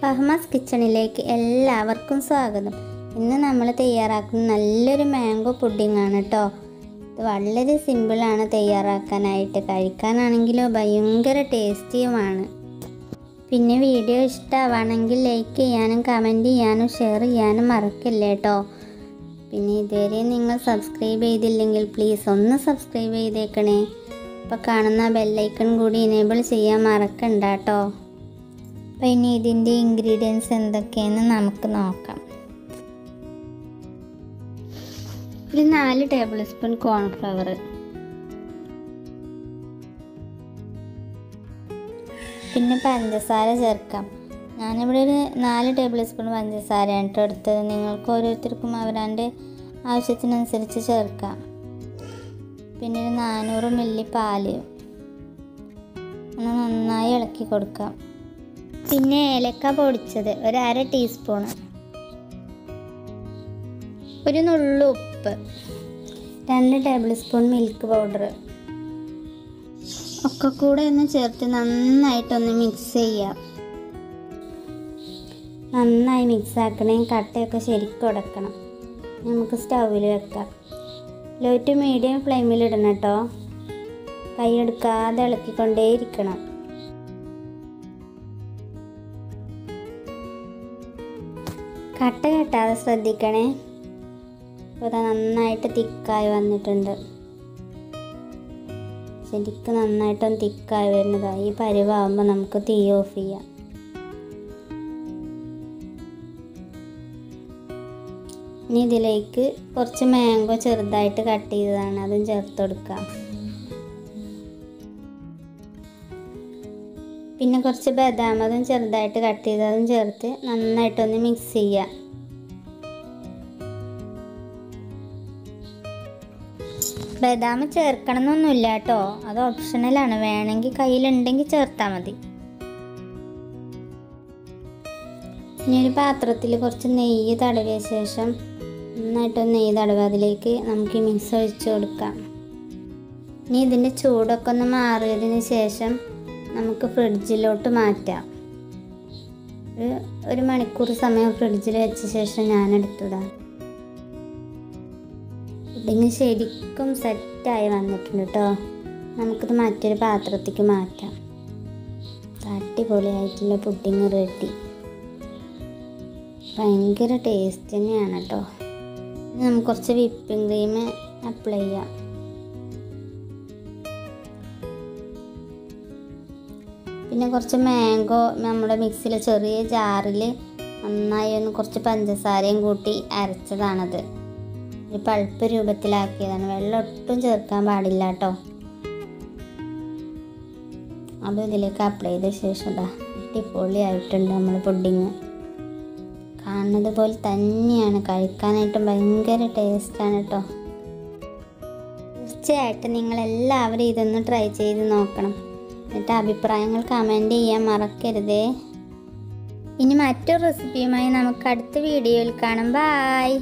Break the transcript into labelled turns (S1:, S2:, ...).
S1: ഫഹ്മാസ് കിച്ചണിലേക്ക് എല്ലാവർക്കും സ്വാഗതം. ഇന്ന് നമ്മൾ തയ്യാറാക്കുന്ന നല്ലൊരു മാംഗോ പുഡിംഗ് ആണ് കേട്ടോ ഇത് വളരെ സിമ്പിളാണ് തയ്യാറാക്കാനായിട്ട്. കഴിക്കാനാണെങ്കിലോ ഭയങ്കര ടേസ്റ്റിയുമാണ് പിന്നെ വീഡിയോ ഇഷ്ടമാണെങ്കിൽ ലൈക്ക് ചെയ്യാനും കമന്റ് ചെയ്യാനും ഷെയർ ചെയ്യാനും മറക്കില്ല കേട്ടോ പിന്നെ ഇതുവരെ നിങ്ങൾ സബ്സ്ക്രൈബ് ചെയ്തില്ലെങ്കിൽ പ്ലീസ് ഒന്ന് സബ്സ്ക്രൈബ് ചെയ്തേക്കണേ. അപ്പോൾ കാണുന്ന ബെല്ലൈക്കൺ കൂടി എനേബിൾ ചെയ്യാൻ മറക്കണ്ട കേട്ടോ അപ്പോൾ ഇനി ഇതിന്റെ ഇൻഗ്രീഡിയൻസ് എന്തൊക്കെയെന്ന് നമുക്ക് നോക്കാം. ഒരു നാല് ടേബിൾ സ്പൂൺ കോൺഫ്ലവർ പിന്നെ പഞ്ചസാര ചേർക്കാം. ഞാനിവിടെ ഒരു നാല് ടേബിൾ സ്പൂൺ പഞ്ചസാരയാണ് കേട്ടോ എടുത്തത്. നിങ്ങൾക്ക് ഓരോരുത്തർക്കും അവരാന്റെ ആവശ്യത്തിനനുസരിച്ച് ചേർക്കാം. പിന്നെ ഒരു നാനൂറ് മില്ലി പാൽ. ഒന്ന് നന്നായി ഇളക്കി കൊടുക്കാം. പിന്നെ ഏലക്ക പൊടിച്ചത് ഒരു അര ടീസ്പൂണ് ഒരു നുള്ളു ഉപ്പ്. രണ്ട് ടേബിൾ സ്പൂൺ മിൽക്ക് പൗഡർ ഒക്കെ കൂടെ ഒന്ന് ചേർത്ത് നന്നായിട്ടൊന്ന് മിക്സ് ചെയ്യാം. നന്നായി മിക്സ് ആക്കണേ കട്ടയൊക്കെ ശരിക്കും ഉടക്കണം. നമുക്ക് സ്റ്റൗവിൽ വെക്കാം. ലോ ടു മീഡിയം ഫ്ലെയിമിൽ ഇടണം കേട്ടോ കൈ എടുക്കാതെ ഇളക്കിക്കൊണ്ടേയിരിക്കണം. കട്ട കെട്ടാതെ ശ്രദ്ധിക്കണേ. ഇപ്പോൾ നന്നായിട്ട് തിക്കായി വന്നിട്ടുണ്ട്. ശരിക്കും നന്നായിട്ടൊന്ന് തിക്കായി വരുന്നതാണ് ഈ പരിവാകുമ്പോൾ നമുക്ക് തീ ഓഫ് ചെയ്യാം. ഇനി ഇതിലേക്ക് കുറച്ച് മാംഗോ ചെറുതായിട്ട് കട്ട് ചെയ്തതാണ്. അതും ചേർത്ത് കൊടുക്കാം പിന്നെ കുറച്ച് ബദാം അതും ചെറുതായിട്ട് കട്ട് ചെയ്തതും ചേർത്ത് നന്നായിട്ടൊന്ന് മിക്സ് ചെയ്യുക ബദാം ചേർക്കണം എന്നൊന്നുമില്ല കേട്ടോ. അത് ഓപ്ഷണലാണ് വേണമെങ്കിൽ കയ്യിലുണ്ടെങ്കിൽ ചേർത്താൽ മതി. ഇനി ഒരു പാത്രത്തിൽ കുറച്ച് നെയ്യ് തടവിയ ശേഷം നന്നായിട്ടൊന്ന് നെയ്യ് തടവ്. അതിലേക്ക് നമുക്ക് മിക്സ് ഒഴിച്ച് കൊടുക്കാം. ഇനി ഇതിന്റെ ചൂടൊക്കെ ഒന്ന് മാറിയതിന് ശേഷം നമുക്ക് ഫ്രിഡ്ജിലോട്ട് മാറ്റാം. ഒരു ഒരു മണിക്കൂർ സമയം ഫ്രിഡ്ജിൽ വെച്ച ശേഷം ഞാൻ എടുത്തതാണ് പുഡിങ് ശരിക്കും സെറ്റായി വന്നിട്ടുണ്ട് കേട്ടോ നമുക്കിത് മറ്റൊരു പാത്രത്തേക്ക് മാറ്റാം. അടിപൊളിയായിട്ടുള്ള പുഡിങ് റെഡി. ഭയങ്കര ടേസ്റ്റ് തന്നെയാണ് കേട്ടോ നമുക്ക് കുറച്ച് വിപ്പിംഗ് ക്രീം അപ്ലൈ ചെയ്യാം. പിന്നെ കുറച്ച് മാംഗോ നമ്മുടെ മിക്സിയിലെ ചെറിയ ജാറിൽ നന്നായി ഒന്ന് കുറച്ച് പഞ്ചസാരയും കൂട്ടി അരച്ചതാണത്. ഒരു പൾപ്പ് രൂപത്തിലാക്കിയതാണ്. വെള്ളം ഒട്ടും ചേർക്കാൻ പാടില്ല കേട്ടോ. അതും ഇതിലേക്ക് അപ്ലൈ ചെയ്ത ശേഷം ഇതാ അടിപൊളിയായിട്ടുണ്ട് നമ്മൾ പുഡിങ് കാണുന്നത് പോലെ തന്നെയാണ്. കഴിക്കാനായിട്ട് ഭയങ്കര ടേസ്റ്റാണ് കേട്ടോ. തീർച്ചയായിട്ടും നിങ്ങളെല്ലാവരും ഇതൊന്ന് ട്രൈ ചെയ്ത് നോക്കണം. എന്നിട്ട് അഭിപ്രായങ്ങൾ കമന്റ് ചെയ്യാൻ മറക്കരുതേ. ഇനി മറ്റൊരു റെസിപ്പിയുമായി നമുക്ക് അടുത്ത വീഡിയോയിൽ കാണാം. ബായ്